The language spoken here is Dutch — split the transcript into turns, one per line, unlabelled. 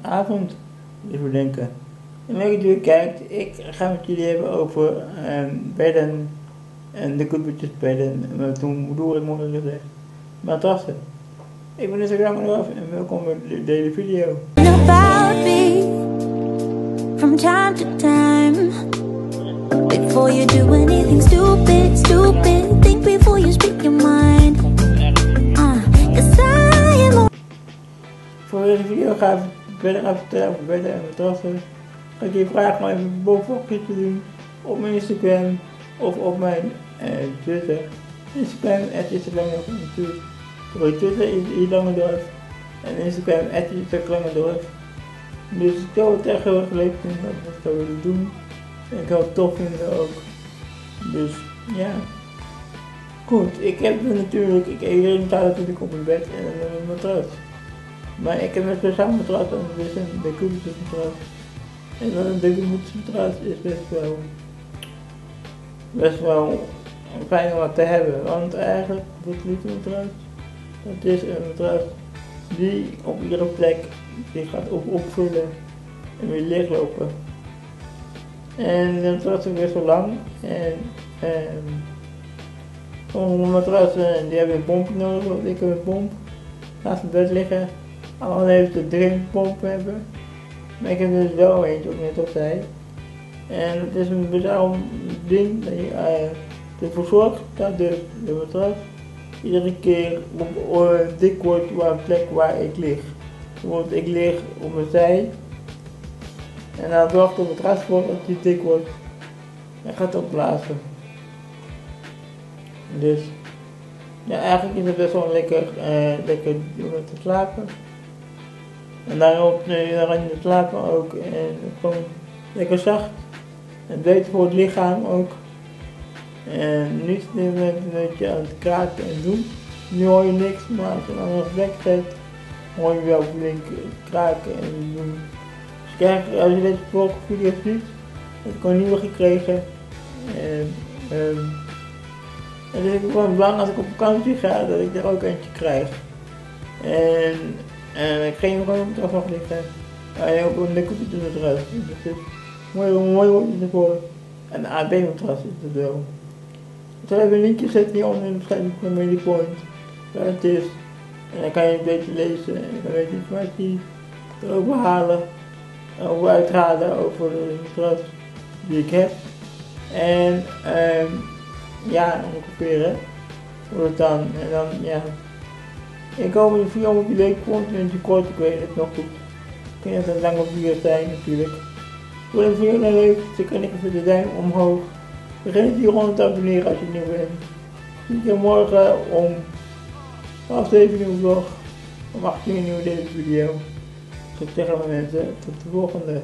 avond, even denken. En dat jullie kijkt. Ik ga met jullie hebben over ehm, bedden en de bedden. En toen bedoel ik mooi gezegd. Matrassen. Ik ben Instagram eraf en welkom bij deze video.
from time to time. Before you do anything stupid, stupid, think before you speak
ga ik verder gaan vertellen over bedden en matrassen. Ga ik je vragen om even bovenop te doen op mijn Instagram of op mijn eh, Twitter. Instagram, at Instagram natuurlijk. Voor Twitter is hier Langendorf en Instagram, at Isaac Langendorf. Dus ik zou het echt heel erg leuk vinden we dat zou willen doen. En ik zou het tof vinden ook. Dus ja. Goed, ik heb natuurlijk, ik staat natuurlijk op mijn bed en op mijn matras. Maar ik heb een speciaal matras en dat is een Decubitus matras. En dan matras is best wel, best wel fijn om wat te hebben. Want eigenlijk, wat niet een matras, dat is een matras die op iedere plek die gaat op opvullen en weer leeglopen. En de matras is best wel lang en ehm, sommige matrassen die hebben een pomp nodig, want ik heb een pomp naast het bed liggen. Anderen heeft de drinkpomp hebben. Maar ik heb dus wel eentje, ook net al zei. En het is een bizar ding dat je uh, ervoor zorgt dat de, de matras iedere keer op, uh, dik wordt waar plek waar ik lig. Bijvoorbeeld ik lig op mijn zij en dan zorgt de matras voor dat die dik wordt en gaat opblazen. Dus ja, eigenlijk is het best wel lekker, uh, lekker om te slapen. En daarop je slapen ook en gewoon lekker zacht. En beter voor het lichaam ook. En niet meer met een beetje aan het kraken en doen. Nu hoor je niks, maar als je dan nog wegzet, hoor je wel flink kraken en doen. Dus kijk, als je deze vorige video's ziet, heb ik al nieuwe gekregen. En, dus ik ben gewoon bang als ik op vakantie ga, dat ik er ook eentje krijg. En, en ik ging gewoon op het liggen. En ook een dikke matras. Dus het is mooi, mooi woordje ervoor. En een AB-matras is wel. Ik zal even een linkje zetten hier onder in de beschrijving van Media Point. Waar het is. En dan kan je een beetje lezen en dan weet je informatie erover halen. Over uithalen over de matras die ik heb. En um, ja, ongeveer hè. Hoe het dan. En dan ja. Ik de video op je leuk vond. Een beetje kort, ik weet het nog goed. Dat het lange video zijn natuurlijk. Voor de video nou leuk, kan ik even de duim omhoog. Vergeet niet gewoon te abonneren als je nieuw bent. Zie je morgen om half 7 nieuwe vlog. Om 8 uur nieuwe deze video. Ik zeg tegen mijn mensen, tot de volgende.